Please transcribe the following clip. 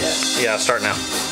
Yeah, start now.